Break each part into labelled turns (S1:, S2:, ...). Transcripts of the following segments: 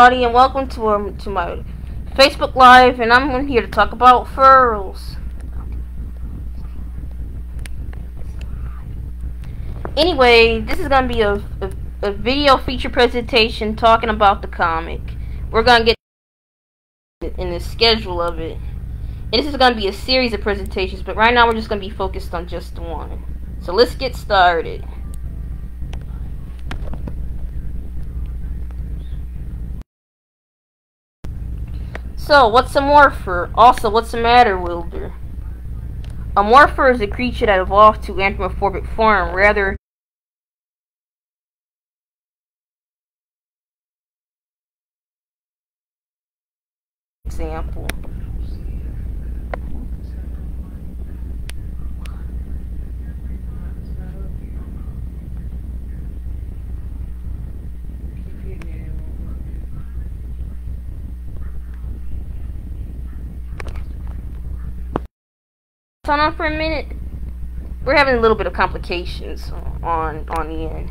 S1: everybody and welcome to um, to my Facebook Live and I'm here to talk about Phurelz. Anyway, this is gonna be a, a, a video feature presentation talking about the comic. We're gonna get in the schedule of it. And this is gonna be a series of presentations, but right now we're just gonna be focused on just one. So let's get started. So, what's a morpher? Also, what's the matter, Wilder? A morpher is a creature that evolved to anthropomorphic form, rather example. On for a minute. We're having a little bit of complications on on the end.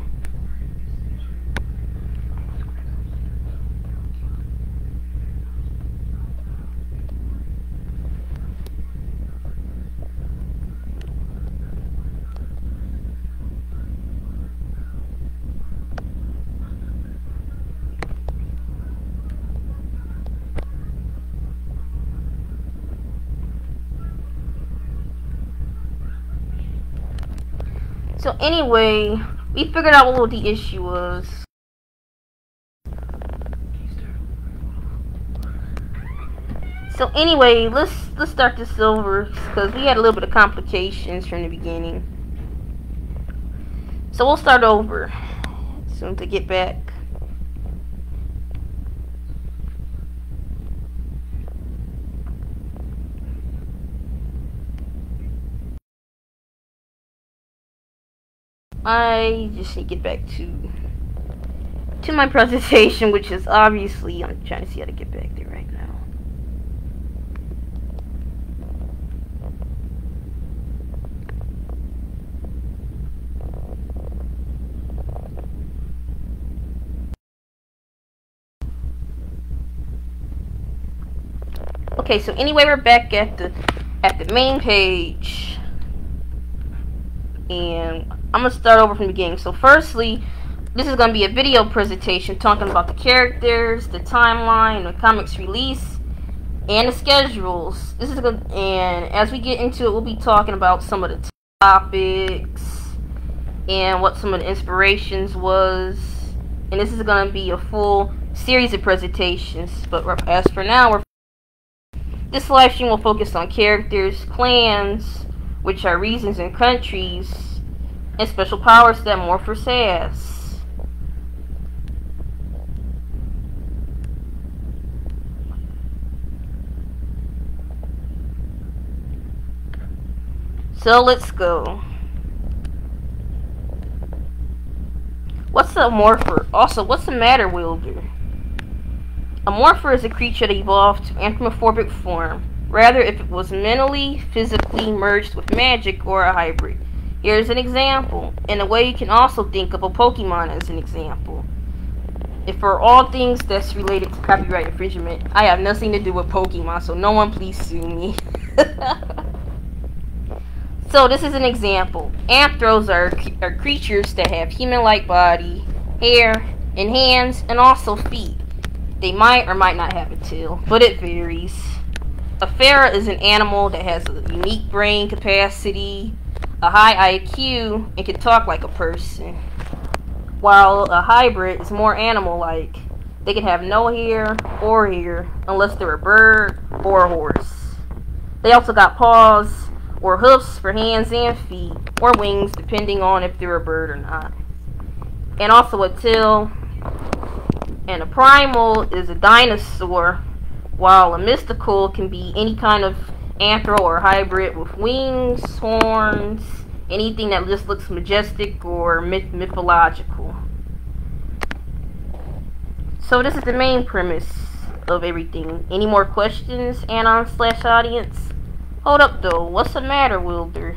S1: Anyway, we figured out what the issue was. So anyway, let's let's start this over because we had a little bit of complications from the beginning. So we'll start over soon to get back. I just need to get back to to my presentation, which is obviously I'm trying to see how to get back there right now. Okay, so anyway, we're back at the at the main page, and I'm gonna start over from the beginning. So firstly, this is gonna be a video presentation talking about the characters, the timeline, the comics release, and the schedules. This is good, and as we get into it, we'll be talking about some of the topics and what some of the inspirations was. And this is gonna be a full series of presentations. But as for now, we're this live stream will focus on characters, clans, which are regions and countries and special powers that Morphers has. So let's go. What's a morpher? Also, what's the matter, Wilder? A morpher is a creature that evolved to anthropomorphic form. Rather, if it was mentally, physically merged with magic or a hybrid. Here's an example. In a way, you can also think of a Pokemon as an example. If for all things that's related to copyright infringement, I have nothing to do with Pokemon, so no one please sue me. so this is an example. Anthros are, are creatures that have human-like body, hair, and hands, and also feet. They might or might not have a tail, but it varies. A Fera is an animal that has a unique brain capacity, a high IQ and can talk like a person, while a hybrid is more animal-like. They can have no hair or hair unless they're a bird or a horse. They also got paws or hoofs for hands and feet, or wings depending on if they're a bird or not. And also a tail. And a primal is a dinosaur, while a mystical can be any kind of anthro or hybrid with wings, horns, anything that just looks majestic or myth mythological. So this is the main premise of everything. Any more questions, Anon slash audience? Hold up though, what's the matter, Wilder?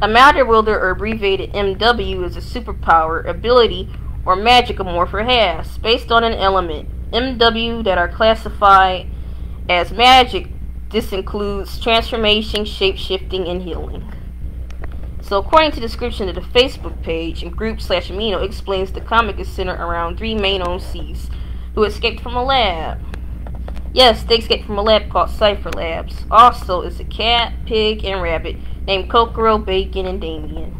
S1: A matter wielder, or abbreviated MW, is a superpower, ability, or magic a morpher has, based on an element, MW, that are classified as magic. This includes transformation, shape-shifting, and healing. So according to the description of the Facebook page and group slash amino explains the comic is centered around three main OCs who escaped from a lab. Yes, they escaped from a lab called Cypher Labs. Also, it's a cat, pig, and rabbit named Kokoro, Bacon, and Damien.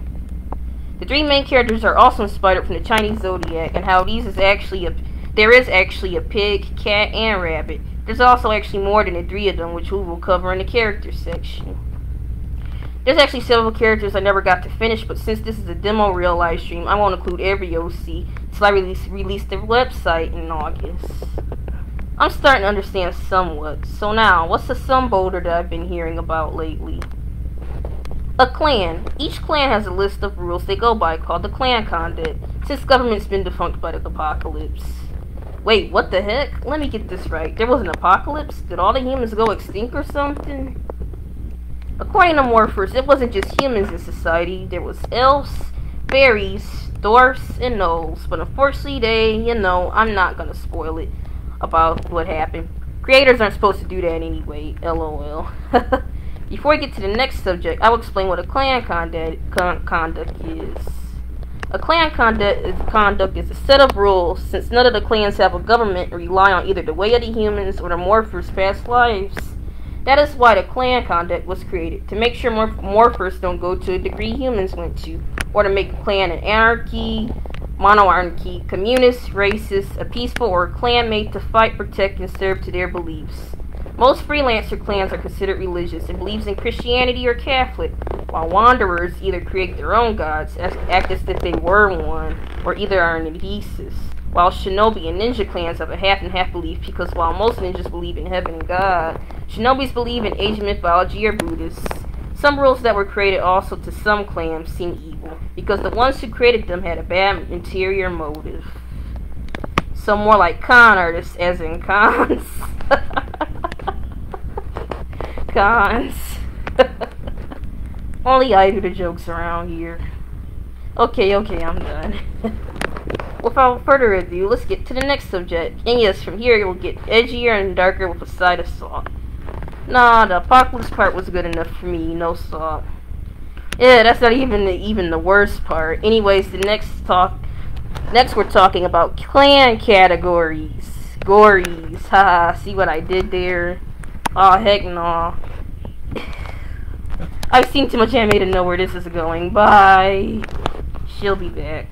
S1: The three main characters are also inspired from the Chinese zodiac and how these is actually a there is actually a pig, cat, and rabbit. There's also actually more than the three of them, which we will cover in the character section. There's actually several characters I never got to finish, but since this is a demo real live stream, I won't include every OC until I release, release the website in August. I'm starting to understand somewhat. So now, what's the sun boulder that I've been hearing about lately? A clan. Each clan has a list of rules they go by called the clan conduct, since government's been defunct by the apocalypse. Wait, what the heck? Let me get this right. There was an apocalypse? Did all the humans go extinct or something? According to Morphers, it wasn't just humans in society. There was elves, fairies, dwarfs, and gnolls. But unfortunately, they, you know, I'm not gonna spoil it about what happened. Creators aren't supposed to do that anyway, lol. Before I get to the next subject, I will explain what a clan conduct, con conduct is. A clan conduct is, conduct is a set of rules, since none of the clans have a government rely on either the way of the humans or the morphers' past lives. That is why the clan conduct was created, to make sure morph morphers don't go to a degree humans went to, or to make a clan an anarchy, monarchy, communist, racist, a peaceful, or a clan made to fight, protect, and serve to their beliefs. Most freelancer clans are considered religious and believes in Christianity or Catholic, while wanderers either create their own gods, act as if they were one, or either are an adhesis. While shinobi and ninja clans have a half and half belief because while most ninjas believe in heaven and God, shinobis believe in Asian mythology or Buddhists. Some rules that were created also to some clans seem evil because the ones who created them had a bad interior motive. So more like con artists as in cons. Only I do the jokes around here. Okay, okay, I'm done. Without further ado, let's get to the next subject. And yes, from here it will get edgier and darker with a side of salt. Nah, the apocalypse part was good enough for me, no salt. Yeah, that's not even the, even the worst part. Anyways, the next talk, next we're talking about clan categories. Gories, haha, see what I did there? Oh heck no. I've seen too much anime to know where this is going. Bye. She'll be back.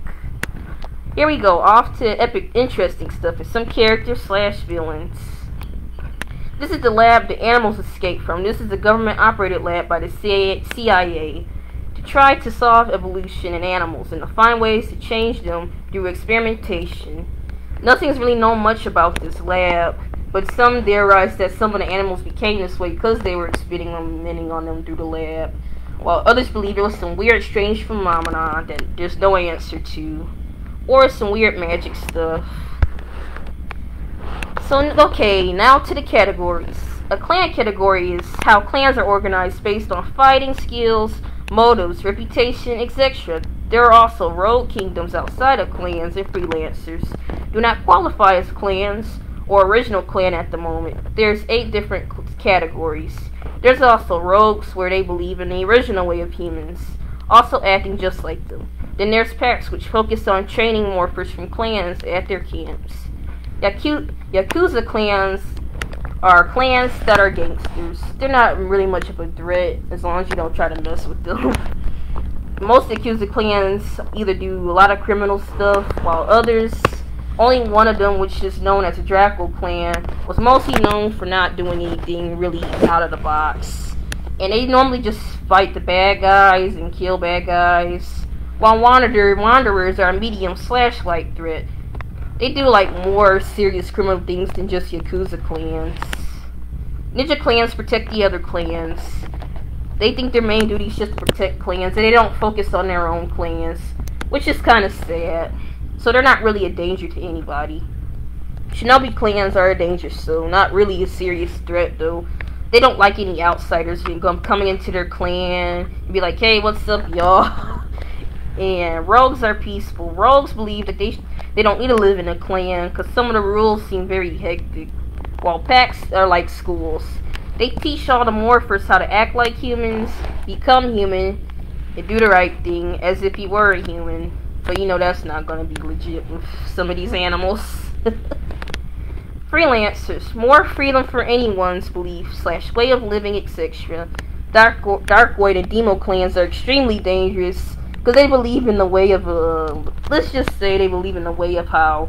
S1: Here we go, off to epic interesting stuff and some characters slash villains. This is the lab the animals escaped from. This is a government operated lab by the CIA to try to solve evolution in animals and to find ways to change them through experimentation. Nothing's really known much about this lab, but some theorize that some of the animals became this way because they were experimenting on them through the lab, while others believe it was some weird, strange phenomenon that there's no answer to, or some weird magic stuff. So, okay, now to the categories. A clan category is how clans are organized based on fighting skills, motives, reputation, etc. There are also rogue kingdoms outside of clans and freelancers do not qualify as clans or original clan at the moment. There's eight different categories. There's also rogues where they believe in the original way of humans, also acting just like them. Then there's packs which focus on training morphers from clans at their camps. Yaku Yakuza clans are clans that are gangsters. They're not really much of a threat as long as you don't try to mess with them. Most Yakuza clans either do a lot of criminal stuff, while others only one of them, which is known as the Draco clan, was mostly known for not doing anything really out of the box. And they normally just fight the bad guys and kill bad guys. While Wanderer, Wanderers are a medium slash light threat. They do like more serious criminal things than just Yakuza clans. Ninja clans protect the other clans. They think their main duty is just to protect clans and they don't focus on their own clans. Which is kind of sad. So they're not really a danger to anybody. Shinobi clans are a danger, so not really a serious threat though. They don't like any outsiders coming into their clan and be like, hey, what's up, y'all? and rogues are peaceful. Rogues believe that they they don't need to live in a clan because some of the rules seem very hectic. While packs are like schools. They teach all the morphers how to act like humans, become human, and do the right thing as if you were a human. But you know that's not gonna be legit with some of these animals. Freelancers. More freedom for anyone's belief slash way of living, etc. Dark Darkwood and Demo clans are extremely dangerous because they believe in the way of uh, let's just say they believe in the way of how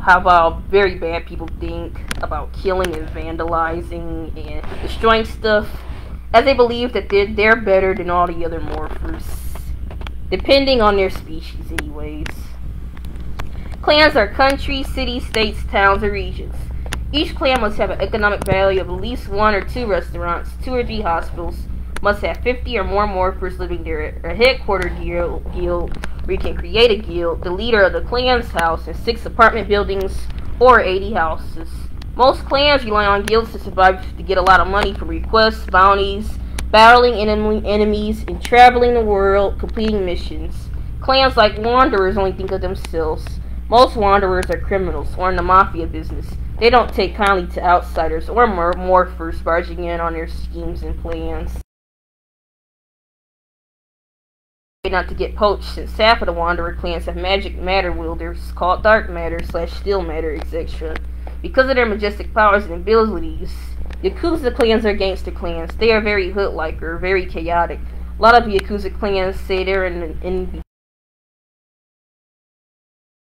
S1: how about very bad people think about killing and vandalizing and destroying stuff as they believe that they're, they're better than all the other morphers depending on their species anyways clans are countries cities states towns or regions each clan must have an economic value of at least one or two restaurants two or three hospitals must have 50 or more morphers living there. A headquarter guild, guild where you can create a guild, the leader of the clan's house, and six apartment buildings or 80 houses. Most clans rely on guilds to survive to get a lot of money from requests, bounties, battling enemy, enemies, and traveling the world, completing missions. Clans like Wanderers only think of themselves. Most Wanderers are criminals or in the mafia business. They don't take kindly to outsiders or morphers barging in on their schemes and plans not to get poached since half of the Wanderer clans have magic matter wielders called dark matter slash Steel matter, etc. Because of their majestic powers and abilities, Yakuza clans are gangster clans. They are very hood-like or very chaotic. A lot of Yakuza clans say they're in, in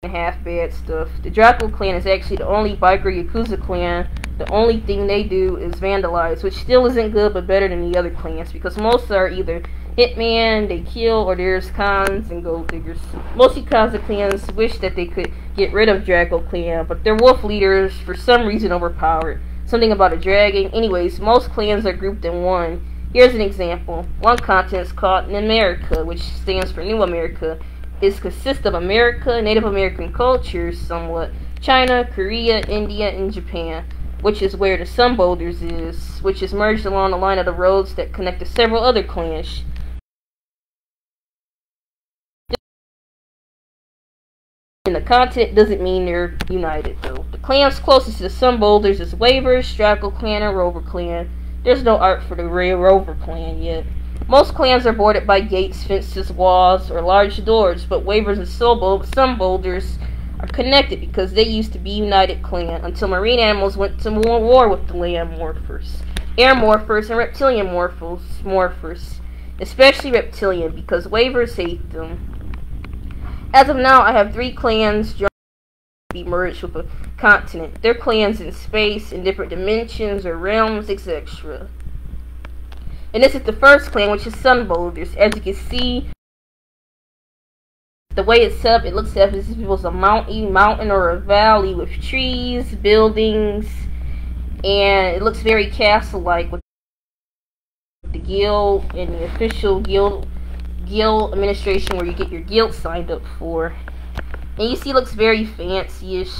S1: half bad stuff. The Draco clan is actually the only biker Yakuza clan. The only thing they do is vandalize, which still isn't good but better than the other clans because most are either hitman, they kill, or there's cons and gold diggers. Most Yakuza clans wish that they could get rid of Draco clan, but their wolf leaders, for some reason, overpowered. Something about a dragon. Anyways, most clans are grouped in one. Here's an example. One continent is called America, which stands for New America. It consists of America, Native American cultures, somewhat, China, Korea, India, and Japan which is where the Sun Boulders is, which is merged along the line of the roads that connect to several other clans. In the continent doesn't mean they're united, though. The clans closest to the Sun Boulders is Wavers, Strackle Clan, and Rover Clan. There's no art for the real Rover Clan yet. Most clans are bordered by gates, fences, walls, or large doors, but Wavers and Sun Boulders are connected because they used to be united clan until marine animals went to war with the land morphers, air morphers, and reptilian morphers, morphers, especially reptilian because Wavers hate them. As of now, I have three clans joined be merged with a continent. They're clans in space, in different dimensions or realms, etc. And this is the first clan, which is Sun Boulders. As you can see, the way it's set up, it looks as if it was a mountain, mountain or a valley with trees, buildings, and it looks very castle-like with the guild and the official guild guild administration where you get your guild signed up for. And you see looks very fancy-ish.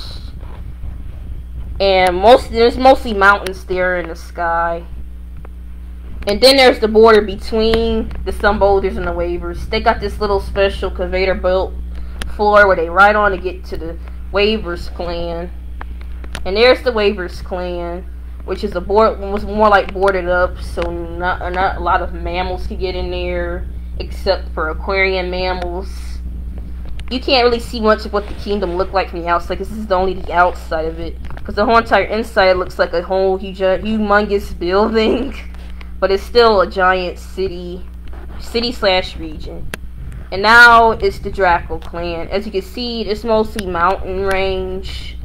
S1: And most there's mostly mountains there in the sky. And then there's the border between the Sun Boulders and the Wavers. They got this little special conveyor belt floor where they ride on to get to the Wavers clan. And there's the Wavers clan, which is a board was more like boarded up, so not not a lot of mammals can get in there except for aquarium mammals. You can't really see much of what the kingdom looked like from the outside because this is only the outside of it. Because the whole entire inside looks like a whole huge, humongous building. But it's still a giant city, city slash region. And now it's the Draco clan. As you can see, it's mostly mountain range.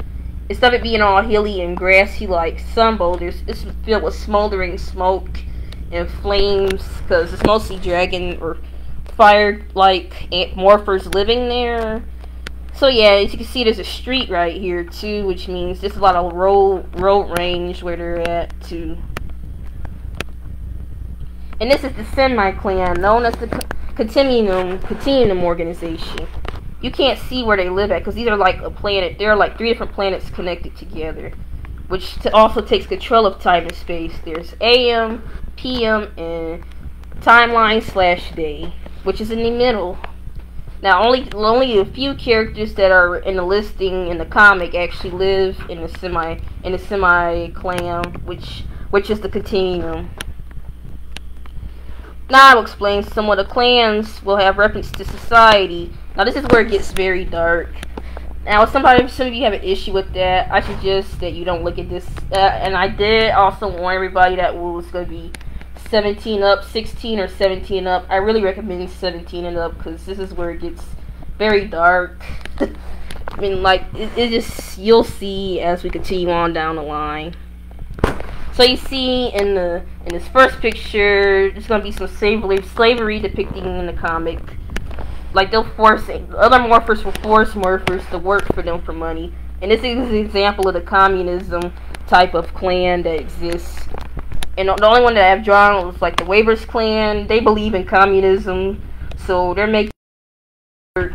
S1: Instead of it being all hilly and grassy like Sun Boulders, it's filled with smoldering smoke and flames because it's mostly dragon or fire like morphers living there. So yeah, as you can see, there's a street right here too, which means there's a lot of road road range where they're at too. And this is the Semi clan, known as the Continuum Continuum organization. You can't see where they live at because these are like a planet. There are like three different planets connected together, which also takes control of time and space. There's AM, PM and timeline slash day, which is in the middle. Now, only only a few characters that are in the listing in the comic actually live in the semi in the semi clan, which which is the continuum. Now I'll explain some of the clans will have reference to society. Now this is where it gets very dark. Now somebody, some of you have an issue with that. I suggest that you don't look at this. Uh, and I did also warn everybody that was going to be 17 up, 16 or 17 up. I really recommend 17 and up because this is where it gets very dark. I mean, like, it, it just, you'll see as we continue on down the line. So you see in the in this first picture, there's gonna be some slavery slavery depicting in the comic. Like they'll force other morphers will force morphers to work for them for money. And this is an example of the communism type of clan that exists. And the only one that I've drawn was like the Wavers clan. They believe in communism, so they're making work,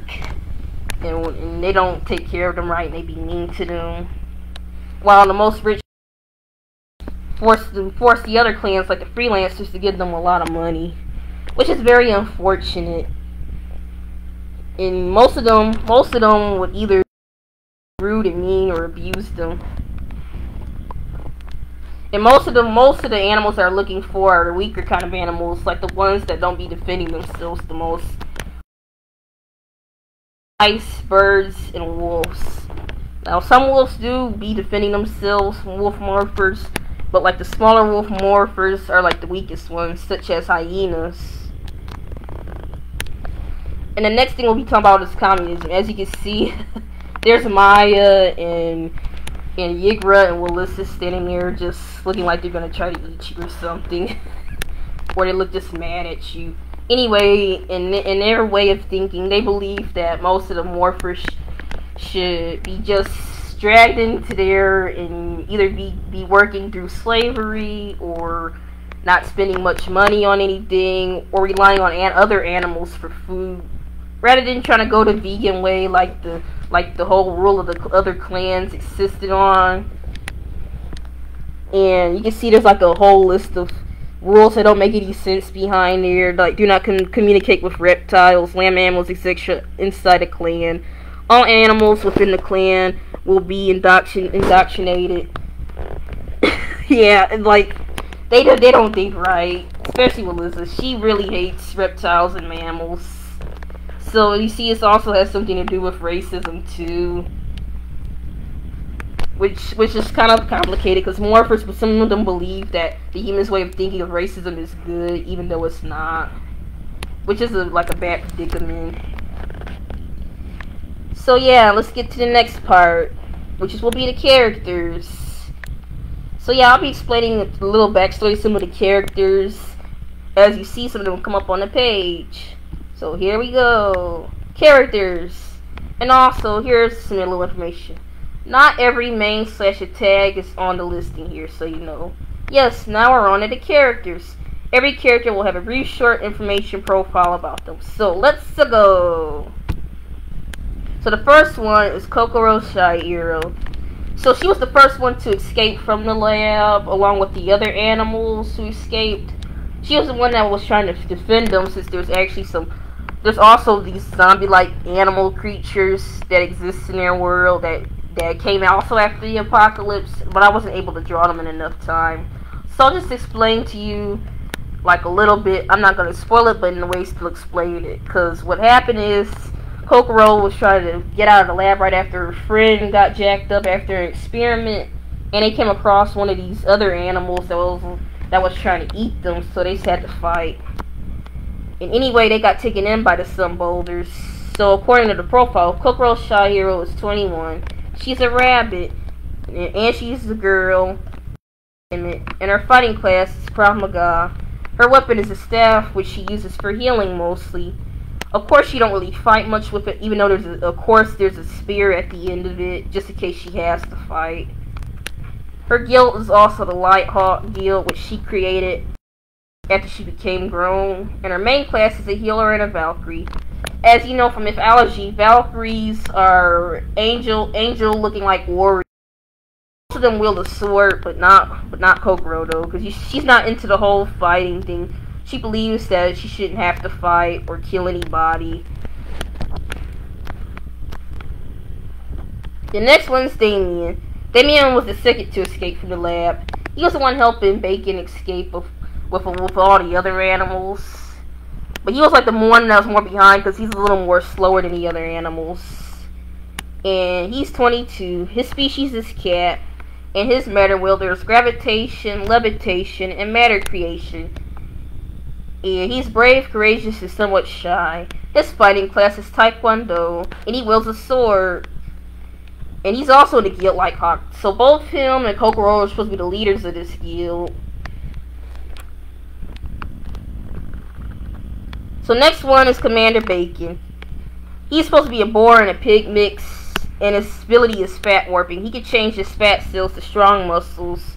S1: and, and they don't take care of them right. And they be mean to them. While the most rich force them, force the other clans like the freelancers to give them a lot of money, which is very unfortunate. And most of them, most of them would either rude and mean or abuse them. And most of the most of the animals that are looking for are the weaker kind of animals, like the ones that don't be defending themselves the most. Ice, birds, and wolves. Now some wolves do be defending themselves wolf morphers, but like the smaller wolf morphers are like the weakest ones, such as hyenas. And the next thing we'll be talking about is communism. As you can see, there's Maya and and Yigra and Willis standing there just looking like they're gonna try to eat you or something. or they look just mad at you. Anyway, in in their way of thinking, they believe that most of the morphers sh should be just dragged into there and either be, be working through slavery or not spending much money on anything or relying on an other animals for food rather than trying to go the vegan way like the like the whole rule of the other clans existed on and you can see there's like a whole list of rules that don't make any sense behind there like do not communicate with reptiles land animals etc inside a clan all animals within the clan will be indoctrin indoctrinated. yeah, and like they they don't think right, especially with Liza. She really hates reptiles and mammals. So you see, this also has something to do with racism too, which which is kind of complicated because morphers, but some of them believe that the human's way of thinking of racism is good, even though it's not, which is a, like a bad predicament. So yeah, let's get to the next part, which is, will be the characters. So yeah, I'll be explaining a little backstory, some of the characters, as you see some of them come up on the page. So here we go. Characters. And also, here's some little information. Not every main slash tag is on the listing here, so you know. Yes, now we're on to the characters. Every character will have a brief short information profile about them. So let's go. So the first one is Kokoro Shairo. So she was the first one to escape from the lab, along with the other animals who escaped. She was the one that was trying to defend them, since there was actually some. There's also these zombie-like animal creatures that exist in their world that that came also after the apocalypse, but I wasn't able to draw them in enough time. So I'll just explain to you like a little bit. I'm not going to spoil it, but in a way still explain it. Because what happened is Kokoro was trying to get out of the lab right after her friend got jacked up after an experiment, and they came across one of these other animals that was that was trying to eat them, so they had to fight. And anyway, they got taken in by the sun boulders. So according to the profile, Kokoro Shahiro is 21. She's a rabbit, and she's a girl. And her fighting class is Krav Maga. Her weapon is a staff, which she uses for healing mostly. Of course, she don't really fight much with it, even though there's, a, of course, there's a spear at the end of it, just in case she has to fight. Her guild is also the Lighthawk Guild, which she created after she became grown, and her main class is a healer and a Valkyrie. As you know from mythology, Valkyries are angel angel looking like warriors. Most of them wield a sword, but not but not Kokoro because she's not into the whole fighting thing. She believes that she shouldn't have to fight or kill anybody. The next one's Damien. Damien was the second to escape from the lab. He was the one helping Bacon escape with, with all the other animals. But he was like the one that was more behind because he's a little more slower than the other animals. And he's 22. His species is cat. And his matter wielder is gravitation, levitation, and matter creation. And he's brave, courageous, and somewhat shy. His fighting class is Taekwondo, and he wields a sword. And he's also in the guild Lighthawk. So both him and Kokoro are supposed to be the leaders of this guild. So next one is Commander Bacon. He's supposed to be a boar and a pig mix, and his ability is fat warping. He can change his fat cells to strong muscles.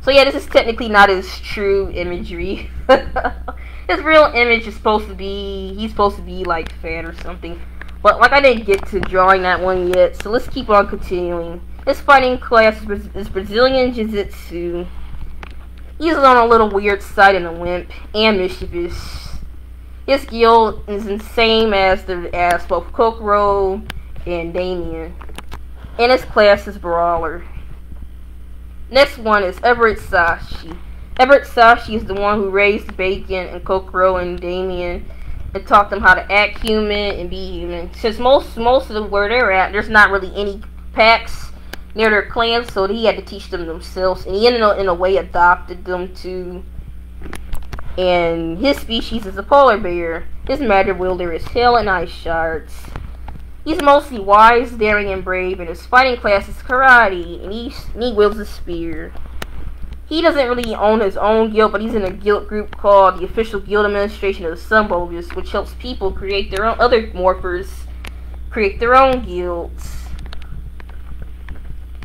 S1: So yeah, this is technically not his true imagery. his real image is supposed to be, he's supposed to be like fat or something. But like I didn't get to drawing that one yet, so let's keep on continuing. His fighting class is Brazilian Jiu-Jitsu. He's on a little weird side and a wimp, and mischievous. His guild is the same as the as both Kokoro and Damien. And his class is Brawler. Next one is Everett Sashi. Everett Sashi is the one who raised Bacon and Kokoro and Damien and taught them how to act human and be human. Since most most of the where they're at, there's not really any packs near their clans, so he had to teach them themselves. And he ended up in a way adopted them to and his species is a polar bear. His matter wielder is hail and ice shards. He's mostly wise, daring, and brave, and his fighting class is karate, and he, he wields a spear. He doesn't really own his own guild, but he's in a guild group called the Official Guild Administration of the Sun which helps people create their own other morphers, create their own guilds.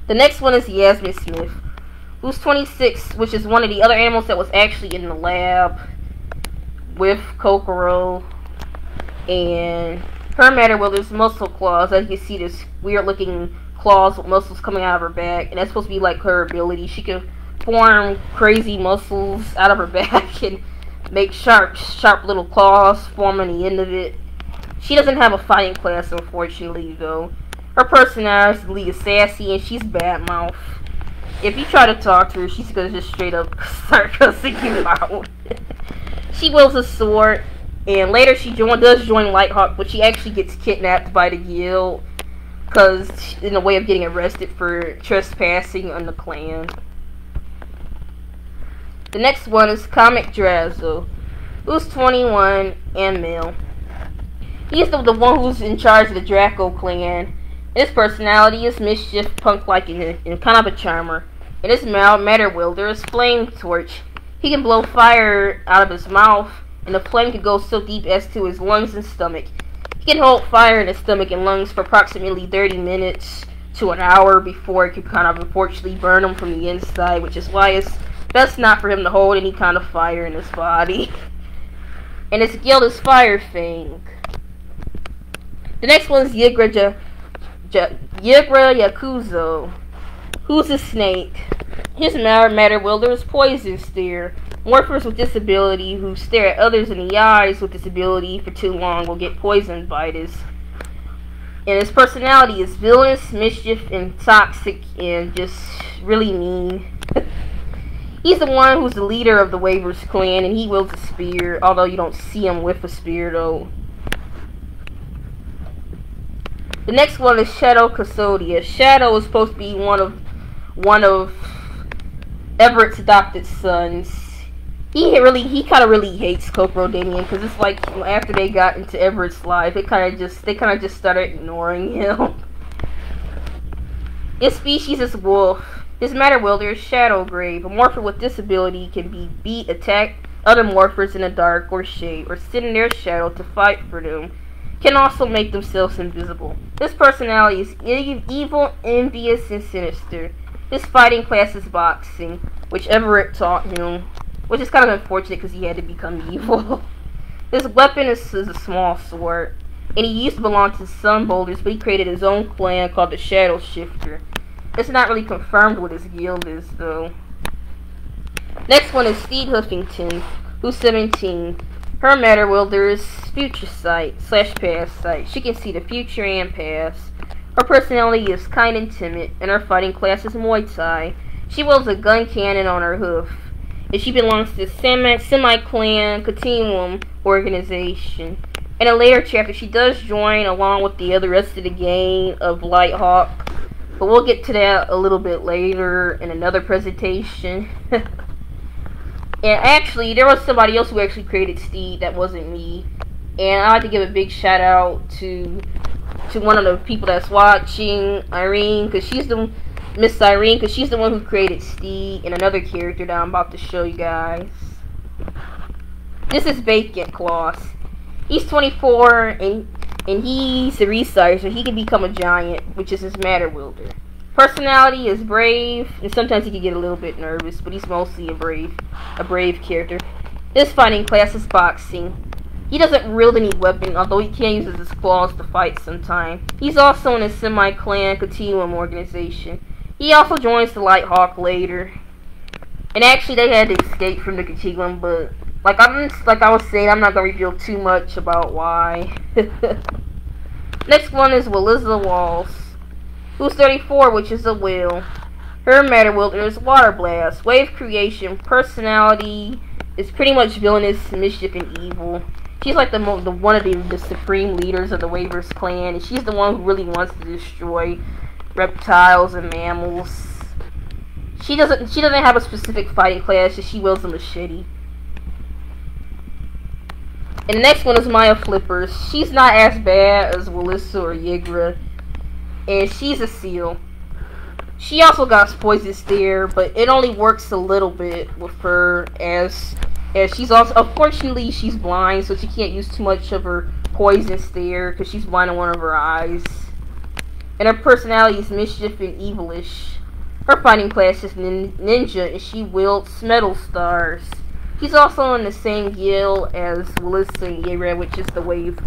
S1: The next one is Yasmin Smith who's 26, which is one of the other animals that was actually in the lab with Kokoro. And her matter, well, there's muscle claws. As you can see, this weird looking claws with muscles coming out of her back. And that's supposed to be like her ability. She can form crazy muscles out of her back and make sharp, sharp little claws form on the end of it. She doesn't have a fighting class, unfortunately, though. Her personality is sassy and she's bad mouth if you try to talk to her, she's gonna just straight up start cussing you out. she wields a sword, and later she join, does join Lighthawk, but she actually gets kidnapped by the guild, cause in a way of getting arrested for trespassing on the clan. The next one is Comic Drazo, who's 21 and male. He's the, the one who's in charge of the Draco clan, his personality is mischief, punk-like, and, and, kind of a charmer. In his mouth, matter wielder is flame torch. He can blow fire out of his mouth, and the flame can go so deep as to his lungs and stomach. He can hold fire in his stomach and lungs for approximately 30 minutes to an hour before it can kind of unfortunately burn him from the inside, which is why it's best not for him to hold any kind of fire in his body. and his guild is Fire Fang. The next one is Yigra Yakuzo. Who's a snake? His matter matter wielder is Poison Stare. Morphers with disability who stare at others in the eyes with disability for too long will get poisoned by this. And his personality is villainous, mischief, and toxic, and just really mean. He's the one who's the leader of the Waivers clan, and he wields a spear, although you don't see him with a spear, though. The next one is Shadow Custodia. Shadow is supposed to be one of one of Everett's adopted sons. He really, he kind of really hates Kokoro Damien because it's like after they got into Everett's life, it kind of just they kind of just started ignoring him. His species is wolf. His matter wielder is Shadow Grave. A morpher with disability can be beat, attack other morphers in the dark or shade, or sit in their shadow to fight for them can also make themselves invisible. This personality is evil, envious, and sinister. His fighting class is boxing, which Everett taught him, which is kind of unfortunate because he had to become evil. His weapon is, is, a small sword, and he used to belong to Sun Bolters, but he created his own clan called the Shadow Shifter. It's not really confirmed what his guild is, though. Next one is Steed Huffington, who's 17. Her matter is future sight slash past sight. She can see the future and past. Her personality is kind and timid, and her fighting class is Muay Thai. She wields a gun cannon on her hoof, and she belongs to the semi-clan Continuum organization. In a later chapter, she does join along with the other rest of the gang of Lighthawk, but we'll get to that a little bit later in another presentation. and actually, there was somebody else who actually created Steed that wasn't me. And I'd like to give a big shout out to to one of the people that's watching, Irene, because she's the Miss Irene, because she's the one who created Steed and another character that I'm about to show you guys. This is Bacon Claws. He's 24 and and he's a resized, so he can become a giant, which is his matter wielder. Personality is brave, and sometimes he can get a little bit nervous, but he's mostly a brave, a brave character. His fighting class is boxing. He doesn't wield any weapon, although he can use his claws to fight sometimes. He's also in a semi-clan continuum organization. He also joins the Lighthawk later. And actually, they had to escape from the continuum, but like I'm like I was saying, I'm not gonna reveal too much about why. Next one is Weliza Walls, who's 34, which is a whale. Her matter wielder is Water Blast. Wave creation, personality is pretty much villainous, mischief, and evil. She's like the, the one of the, the supreme leaders of the Waivers clan, and she's the one who really wants to destroy reptiles and mammals. She doesn't she doesn't have a specific fighting class, she wields a machete. And the next one is Maya Flippers. She's not as bad as Weliza or Yigra, and she's a seal. She also got poison stare, but it only works a little bit with her as and she's also, unfortunately, she's blind, so she can't use too much of her poison stare because she's blind in one of her eyes. And her personality is mischief and evilish. Her fighting class is nin ninja, and she wields metal stars. She's also in the same guild as Weliza and Yera, which is the wave,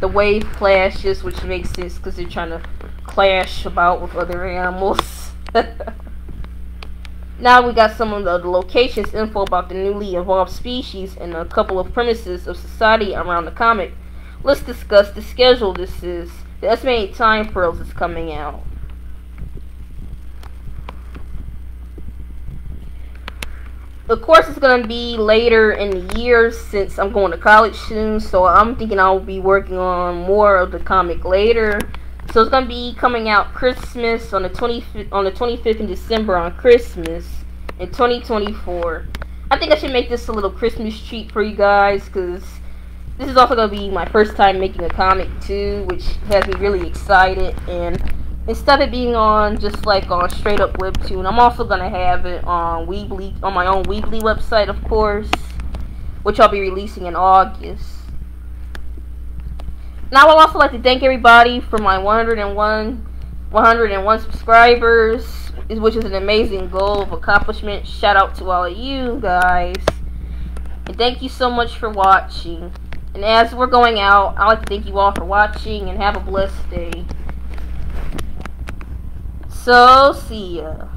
S1: the wave clashes, which makes sense because they're trying to clash about with other animals. Now we got some of the locations info about the newly evolved species and a couple of premises of society around the comic. Let's discuss the schedule this is. The estimated time Phurelz is coming out. Of course, it's going to be later in the year since I'm going to college soon, so I'm thinking I'll be working on more of the comic later. So it's gonna be coming out Christmas on the 25th on the 25th in December on Christmas in 2024. I think I should make this a little Christmas treat for you guys because this is also gonna be my first time making a comic too, which has me really excited. And instead of being on just like on straight up webtoon, I'm also gonna have it on Weebly on my own Weebly website, of course, which I'll be releasing in August. Now, I also like to thank everybody for my 101, 101 subscribers, which is an amazing goal of accomplishment. Shout out to all of you guys. And thank you so much for watching. And as we're going out, I'd like to thank you all for watching and have a blessed day. So, see ya.